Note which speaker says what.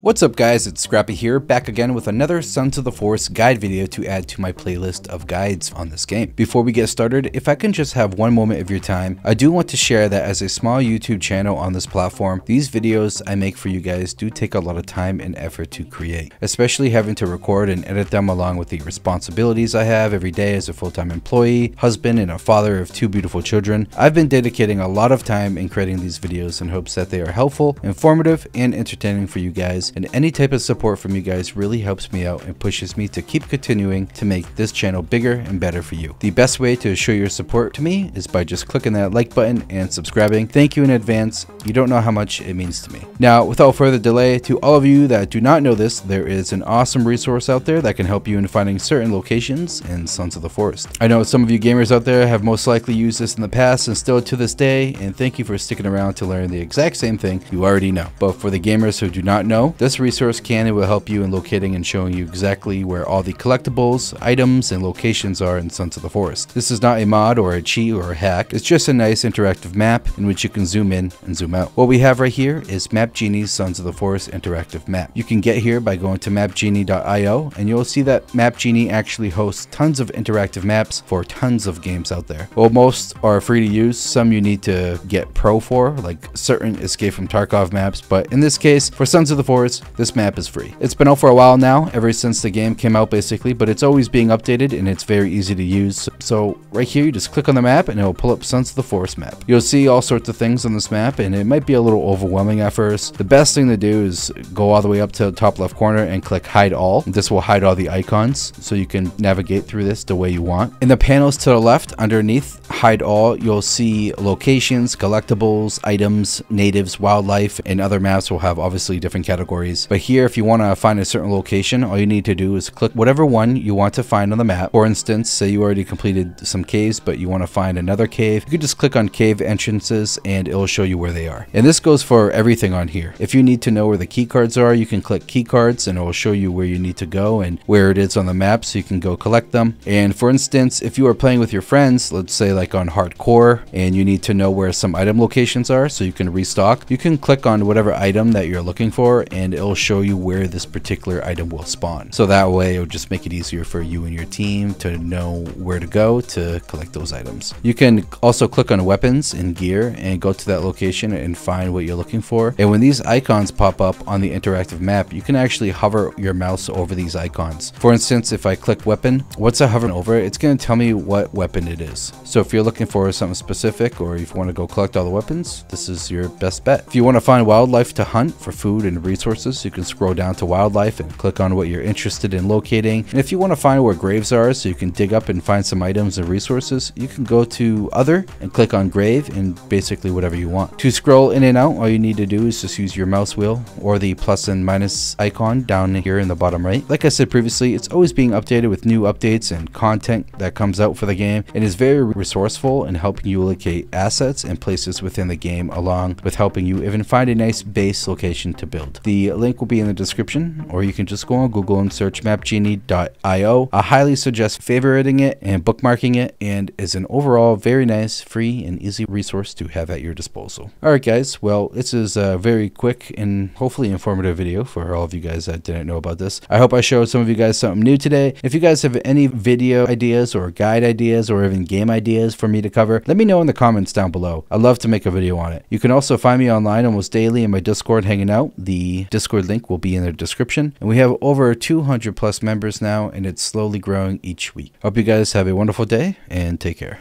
Speaker 1: What's up guys, it's Scrappy here, back again with another Sons of the Forest guide video to add to my playlist of guides on this game. Before we get started, if I can just have one moment of your time, I do want to share that as a small YouTube channel on this platform, these videos I make for you guys do take a lot of time and effort to create, especially having to record and edit them along with the responsibilities I have every day as a full-time employee, husband, and a father of two beautiful children. I've been dedicating a lot of time in creating these videos in hopes that they are helpful, informative, and entertaining for you guys and any type of support from you guys really helps me out and pushes me to keep continuing to make this channel bigger and better for you. The best way to show your support to me is by just clicking that like button and subscribing. Thank you in advance. You don't know how much it means to me. Now, without further delay, to all of you that do not know this, there is an awesome resource out there that can help you in finding certain locations in Sons of the Forest. I know some of you gamers out there have most likely used this in the past and still to this day, and thank you for sticking around to learn the exact same thing you already know. But for the gamers who do not know, this resource can and will help you in locating and showing you exactly where all the collectibles, items, and locations are in Sons of the Forest. This is not a mod or a cheat or a hack, it's just a nice interactive map in which you can zoom in and zoom out. What we have right here is Map Genie's Sons of the Forest interactive map. You can get here by going to mapgenie.io and you'll see that Map Genie actually hosts tons of interactive maps for tons of games out there. Well, most are free to use, some you need to get pro for, like certain Escape from Tarkov maps, but in this case, for Sons of the Forest, this map is free. It's been out for a while now, ever since the game came out basically, but it's always being updated and it's very easy to use. So right here, you just click on the map and it will pull up Sons of the Forest map. You'll see all sorts of things on this map and it might be a little overwhelming at first. The best thing to do is go all the way up to the top left corner and click hide all. This will hide all the icons so you can navigate through this the way you want. In the panels to the left underneath hide all, you'll see locations, collectibles, items, natives, wildlife, and other maps will have obviously different categories but here, if you want to find a certain location, all you need to do is click whatever one you want to find on the map. For instance, say you already completed some caves, but you want to find another cave. You can just click on cave entrances and it'll show you where they are. And this goes for everything on here. If you need to know where the key cards are, you can click key cards and it will show you where you need to go and where it is on the map so you can go collect them. And for instance, if you are playing with your friends, let's say like on hardcore and you need to know where some item locations are so you can restock, you can click on whatever item that you're looking for and it'll show you where this particular item will spawn. So that way it'll just make it easier for you and your team to know where to go to collect those items. You can also click on weapons and gear and go to that location and find what you're looking for. And when these icons pop up on the interactive map, you can actually hover your mouse over these icons. For instance, if I click weapon, once I hover over it, it's going to tell me what weapon it is. So if you're looking for something specific or if you want to go collect all the weapons, this is your best bet. If you want to find wildlife to hunt for food and resources, resources, you can scroll down to wildlife and click on what you're interested in locating. And if you want to find where graves are so you can dig up and find some items and resources, you can go to other and click on grave and basically whatever you want. To scroll in and out, all you need to do is just use your mouse wheel or the plus and minus icon down here in the bottom right. Like I said previously, it's always being updated with new updates and content that comes out for the game and is very resourceful in helping you locate assets and places within the game along with helping you even find a nice base location to build. The link will be in the description, or you can just go on Google and search mapgenie.io. I highly suggest favoriting it and bookmarking it, and is an overall very nice, free, and easy resource to have at your disposal. Alright guys, well this is a very quick and hopefully informative video for all of you guys that didn't know about this. I hope I showed some of you guys something new today. If you guys have any video ideas or guide ideas or even game ideas for me to cover, let me know in the comments down below. I'd love to make a video on it. You can also find me online almost daily in my Discord hanging out. The Discord Discord link will be in the description. And we have over 200 plus members now, and it's slowly growing each week. Hope you guys have a wonderful day and take care.